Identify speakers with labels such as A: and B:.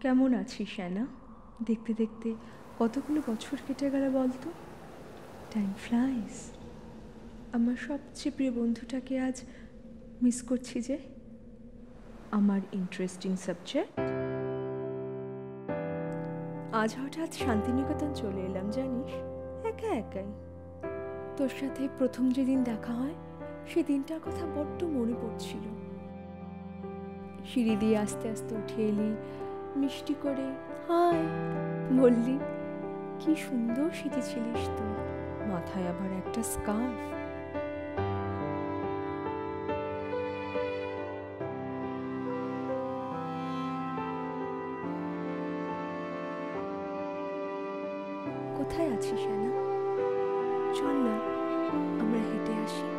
A: কেমন আছিস শ্যানা দেখতে দেখতে কতগুলো বছর কেটে গেল বলতো? টাইম ফ্লাইস আমার সবচেয়ে প্রিয় বন্ধুটাকে আজ মিস করছি যে আমার ইন্টারেস্টিং সাবজেক্ট আজ হঠাৎ শান্তিনিকেতন চলে এলাম, জানিস? একা একাই। তোর সাথে প্রথম যেদিন দেখা হয় সেই দিনটার কথা বড্ড মনে পড়ছিল। সিঁড়ি দিয়ে আস্তে আস্তে উঠে এলি মিষ্টি করে। হাই বললি, কি সুন্দর সেজেছিলিস তুই। মাথায় আবার একটা স্কার্ফ কোথায় আছিস না চল না, আমরা হেঁটে আসি।